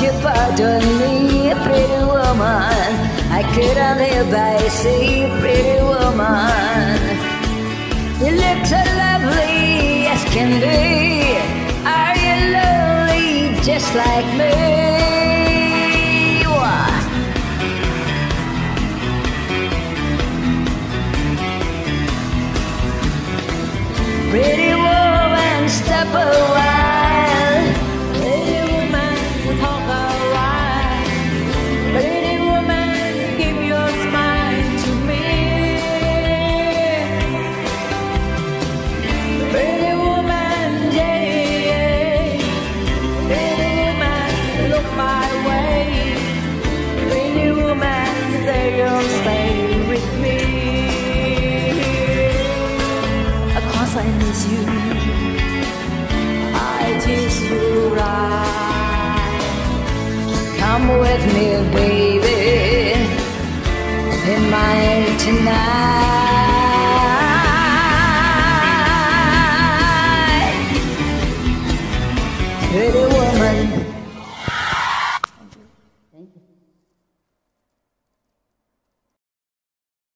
you pardon me, pretty woman? I couldn't hereby say, pretty woman. You look so lovely as can be. Are you lonely just like me? Pretty woman, stop a you. I tease you right. Come with me, baby.